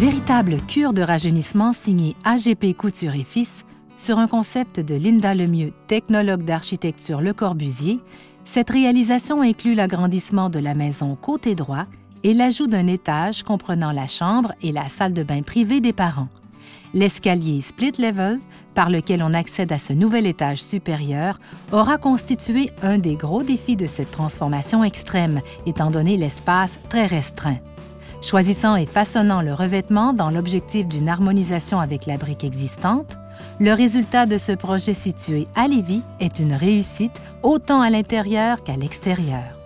véritable cure de rajeunissement signée AGP Couture et Fils sur un concept de Linda Lemieux, technologue d'architecture Le Corbusier, cette réalisation inclut l'agrandissement de la maison côté droit et l'ajout d'un étage comprenant la chambre et la salle de bain privée des parents. L'escalier split level, par lequel on accède à ce nouvel étage supérieur, aura constitué un des gros défis de cette transformation extrême, étant donné l'espace très restreint. Choisissant et façonnant le revêtement dans l'objectif d'une harmonisation avec la brique existante, le résultat de ce projet situé à Lévis est une réussite autant à l'intérieur qu'à l'extérieur.